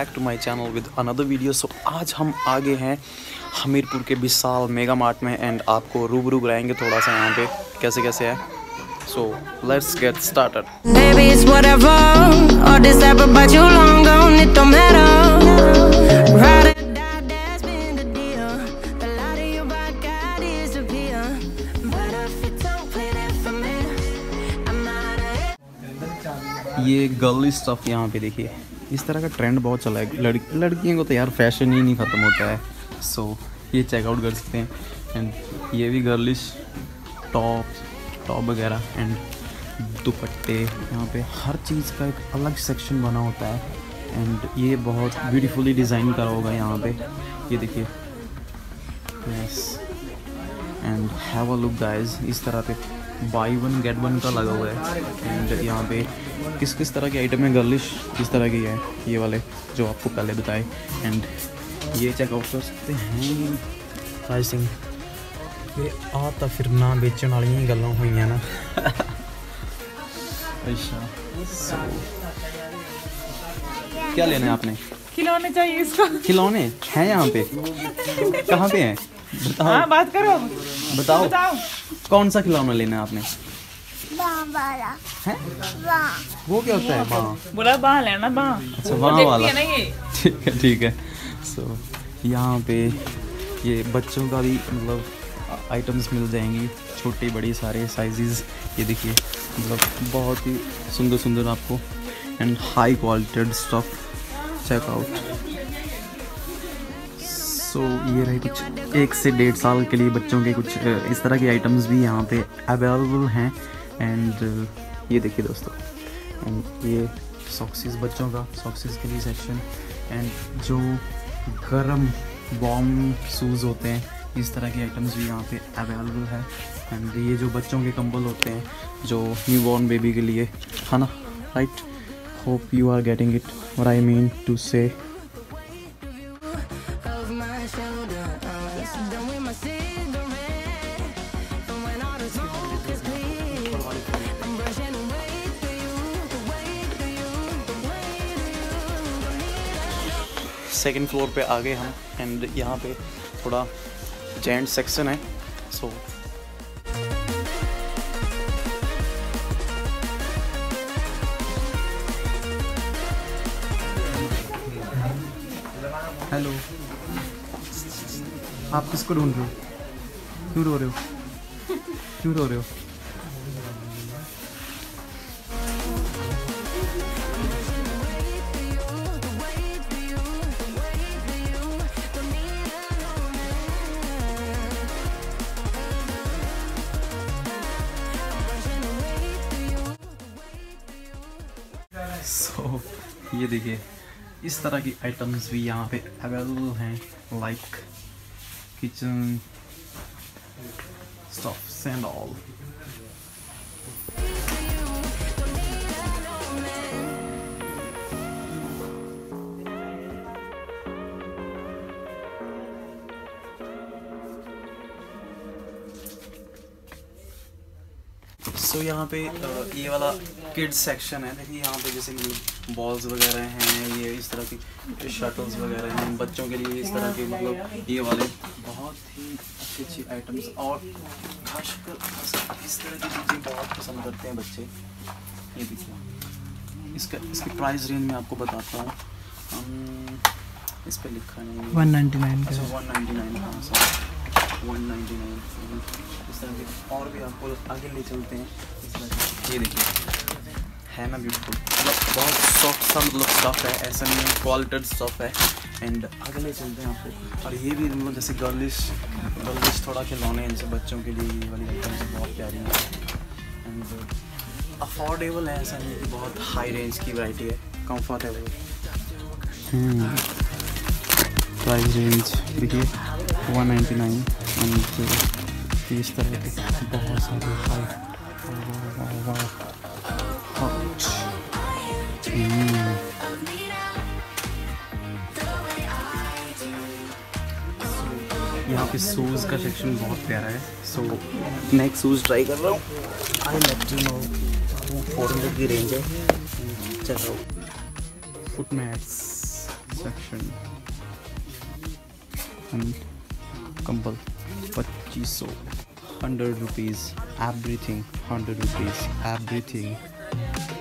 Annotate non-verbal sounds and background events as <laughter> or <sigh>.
Back to my channel with another video so आज हम आगे हैं हमीरपुर के विशाल मेगा मार्ट में एंड आपको रूबरू कराएँगे थोड़ा सा यहाँ पे। कैसे कैसे है सो लेट्स गेट स्टार्टेड ये गर्ली स्टफ़ यहाँ पे देखिए। इस तरह का ट्रेंड बहुत चला है। लड़, लड़कियों को तो यार फ़ैशन ही नहीं ख़त्म होता है। सो so, ये चेकआउट कर सकते हैं। एंड ये भी गर्लिश टॉप टॉप वगैरह एंड दुपट्टे यहाँ पे हर चीज़ का एक अलग सेक्शन बना होता है। एंड ये बहुत ब्यूटीफुली डिज़ाइन करा होगा यहाँ पे। ये देखिए। Yes and have a look guys इस तरह पे बाई वन गेट वन का लगा हुआ है। एंड यहाँ पे किस किस तरह के आइटम है? गर्लिश किस तरह की है? ये वाले जो आपको पहले बताए। एंड ये चेकआउट कर सकते हैं। राज सिंह ये आ तो फिर ना बेचने वाली गल् हुई ना। अच्छा। So, क्या लेना है आपने? खिलौने चाहिए इसको। खिलौने? हैं यहाँ पे। कहाँ पे हैं? बताओ। हाँ बात करो। बताओ। बताओ। कौन सा खिलौना लेना है आपने? बाँ वाला हैं? बाँ। वो क्या होता है? वहाँ बोला बाह लेना बाह अच्छा देखती वाला। है ना ये। ठीक है ठीक है। सो यहाँ पे ये बच्चों का भी मतलब आइटम्स मिल जाएँगी। छोटी बड़ी सारे साइजेस ये देखिए मतलब बहुत ही सुंदर सुंदर आपको and high qualitied stuff checkout so ये रहे कुछ एक से डेढ़ साल के लिए बच्चों के कुछ इस तरह के आइटम्स भी यहाँ पे अवेलेबल हैं। एंड ये देखिए दोस्तों। एंड ये सॉक्सेस बच्चों का सॉक्सेस के लिए सेक्शन एंड जो गर्म वार्म शूज़ होते हैं, इस तरह के आइटम्स भी यहाँ पे अवेलेबल है। एंड ये जो बच्चों के कंबल होते हैं, जो न्यू बॉर्न बेबी के लिए, है ना? Right hope you are getting it और I mean to say second floor पे आ गए हम एंड यहाँ पे थोड़ा जेंट सेक्शन है सो so, हेलो आप किसको ढूंढ रहे हो? क्यों रो रहे हो? क्यों रो रहे हो? सो <laughs> ये देखिए, इस तरह की आइटम्स भी यहाँ पे अवेलेबल हैं like kitchen stuffs and all so so, यहाँ पे ये वाला किड्स सेक्शन है। देखिए यहाँ पे जैसे कि बॉल्स वगैरह हैं ये इस तरह की शटल्स वगैरह हैं। बच्चों के लिए इस तरह के मतलब ये वाले बहुत ही अच्छी अच्छी आइटम्स और खासकर इस तरह की चीज़ें बहुत पसंद करते हैं बच्चे। ये देखिए इसका इसकी प्राइस रेंज में आपको बताता हूँ। इस पर लिखा नहीं है। 199 अच्छा का वन नाइन्टी नाइन हाँ सॉरी वन नाइन्टी नाइन इस तरह के और भी आपको आगे ले चलते हैं। इस तरह ये देखिए। है ना ब्यूटीफुल मतलब बहुत सॉफ्ट सा मतलब स्टफ़ है ऐसा नहीं है क्वालिटेड स्टफ़ है। एंड आगे ले चलते हैं आपको। और ये भी मतलब जैसे गर्लिश गर्लिश थोड़ा खिलौने हैं जैसे बच्चों के लिए ये वाली आइटम्स बहुत प्यारी हैं। एंड अफोर्डेबल है ऐसा नहीं कि बहुत हाई रेंज की वैरायटी है। कंफर्टेबल प्राइस रेंज देखिए। वन नाइन्टी नाइन एंड इस तरह के बहुत सारे यहाँ पे शूज़ का सेक्शन बहुत प्यारा है सो नेक्स्ट शूज़ ट्राई कर रहा हूँ। आई लेट फोर हंड्रेड की रेंज है। चलो फुट मैट्स सेक्शन कंबल पच्चीस सौ hundred rupees everything hundred rupees everything